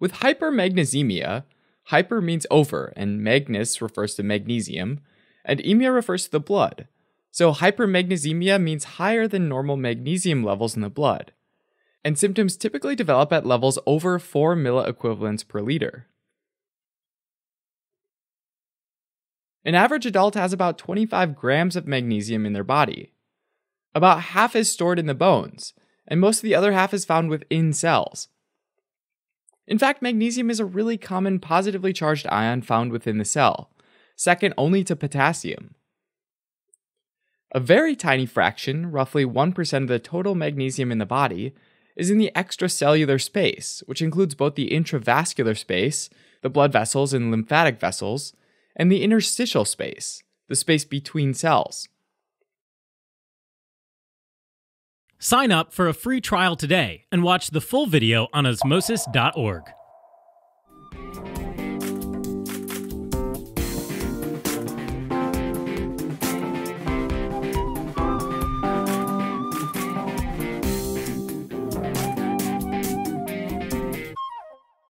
With hypermagnesemia, hyper means over, and magnus refers to magnesium, and emia refers to the blood. So hypermagnesemia means higher than normal magnesium levels in the blood. And symptoms typically develop at levels over 4 milliequivalents per liter. An average adult has about 25 grams of magnesium in their body. About half is stored in the bones, and most of the other half is found within cells. In fact, magnesium is a really common positively charged ion found within the cell, second only to potassium. A very tiny fraction, roughly 1% of the total magnesium in the body, is in the extracellular space, which includes both the intravascular space, the blood vessels and lymphatic vessels, and the interstitial space, the space between cells. Sign up for a free trial today and watch the full video on osmosis.org.